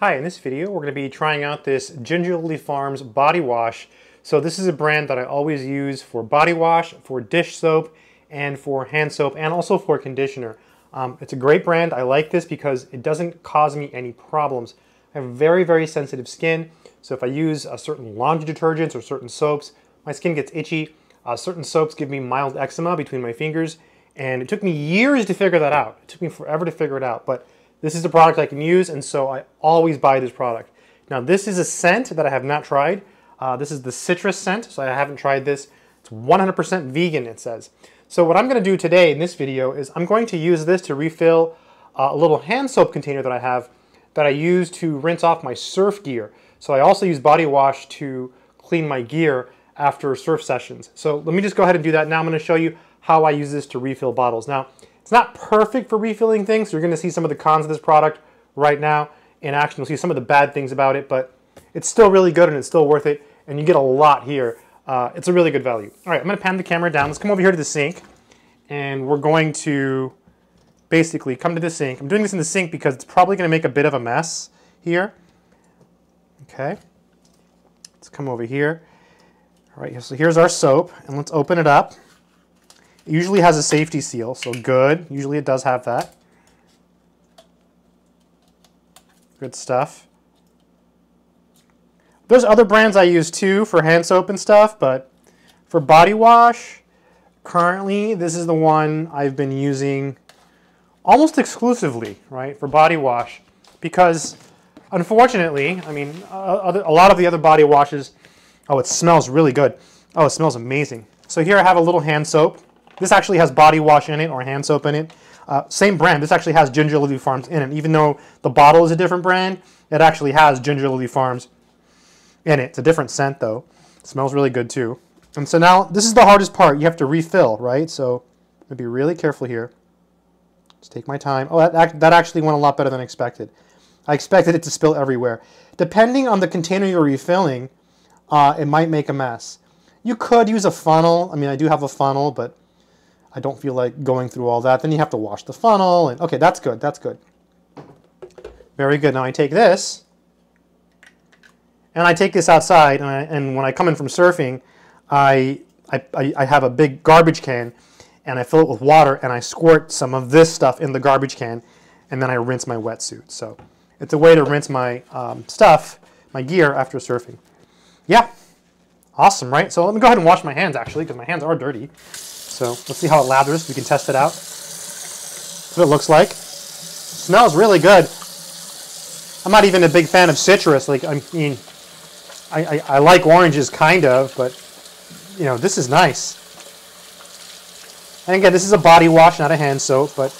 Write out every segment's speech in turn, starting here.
Hi, in this video we're going to be trying out this Ginger Lily Farms body wash. So this is a brand that I always use for body wash, for dish soap, and for hand soap, and also for conditioner. Um, it's a great brand. I like this because it doesn't cause me any problems. I have very, very sensitive skin, so if I use a certain laundry detergents or certain soaps, my skin gets itchy. Uh, certain soaps give me mild eczema between my fingers, and it took me years to figure that out. It took me forever to figure it out, but this is a product I can use, and so I always buy this product. Now, this is a scent that I have not tried. Uh, this is the citrus scent, so I haven't tried this. It's 100% vegan, it says. So what I'm going to do today in this video is I'm going to use this to refill uh, a little hand soap container that I have that I use to rinse off my surf gear. So I also use body wash to clean my gear after surf sessions. So let me just go ahead and do that. Now I'm going to show you how I use this to refill bottles. Now, it's not perfect for refilling things. So you're going to see some of the cons of this product right now in action. You'll see some of the bad things about it, but it's still really good and it's still worth it. And you get a lot here. Uh, it's a really good value. All right, I'm going to pan the camera down. Let's come over here to the sink. And we're going to basically come to the sink. I'm doing this in the sink because it's probably going to make a bit of a mess here. Okay. Let's come over here. All right, so here's our soap. And let's open it up. It usually has a safety seal, so good. Usually it does have that. Good stuff. There's other brands I use too for hand soap and stuff, but for body wash, currently this is the one I've been using almost exclusively, right, for body wash, because unfortunately, I mean, uh, a lot of the other body washes, oh, it smells really good. Oh, it smells amazing. So here I have a little hand soap. This actually has body wash in it or hand soap in it. Uh, same brand. This actually has Ginger Lily Farms in it. Even though the bottle is a different brand, it actually has Ginger Lily Farms in it. It's a different scent though. It smells really good too. And so now this is the hardest part. You have to refill, right? So I'm be really careful here. Just take my time. Oh, that, that actually went a lot better than expected. I expected it to spill everywhere. Depending on the container you're refilling, uh, it might make a mess. You could use a funnel. I mean, I do have a funnel, but I don't feel like going through all that. Then you have to wash the funnel. and Okay, that's good. That's good. Very good. Now I take this, and I take this outside, and, I, and when I come in from surfing, I, I, I have a big garbage can, and I fill it with water, and I squirt some of this stuff in the garbage can, and then I rinse my wetsuit. So it's a way to rinse my um, stuff, my gear, after surfing. Yeah, awesome, right? So let me go ahead and wash my hands, actually, because my hands are dirty. So let's see how it lathers. We can test it out. That's what it looks like. It smells really good. I'm not even a big fan of citrus. Like, I mean, I, I, I like oranges, kind of, but, you know, this is nice. And again, this is a body wash, not a hand soap, but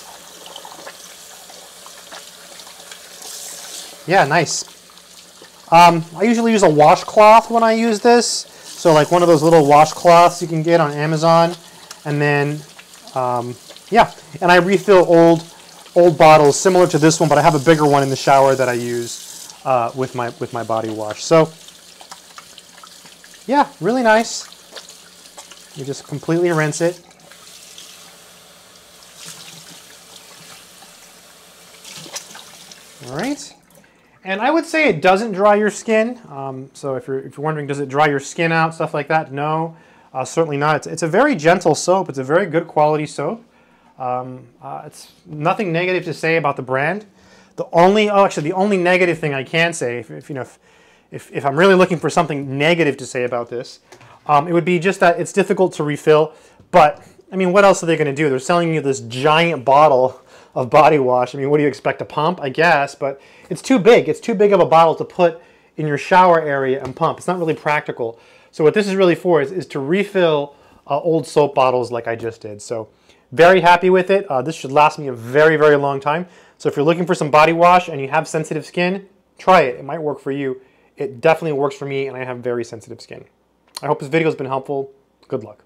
yeah, nice. Um, I usually use a washcloth when I use this. So like one of those little washcloths you can get on Amazon. And then, um, yeah, and I refill old old bottles similar to this one, but I have a bigger one in the shower that I use uh, with my with my body wash. So, yeah, really nice. You just completely rinse it. All right. And I would say it doesn't dry your skin. Um, so if you're, if you're wondering, does it dry your skin out, stuff like that? No. Uh, certainly not. It's, it's, a very gentle soap. It's a very good quality soap. Um, uh, it's nothing negative to say about the brand. The only, oh, actually, the only negative thing I can say, if, if you know, if, if, if, I'm really looking for something negative to say about this, um, it would be just that it's difficult to refill. But I mean, what else are they going to do? They're selling you this giant bottle of body wash. I mean, what do you expect? A pump, I guess, but it's too big. It's too big of a bottle to put in your shower area and pump. It's not really practical. So what this is really for is, is to refill uh, old soap bottles like I just did. So very happy with it. Uh, this should last me a very, very long time. So if you're looking for some body wash and you have sensitive skin, try it. It might work for you. It definitely works for me and I have very sensitive skin. I hope this video has been helpful. Good luck.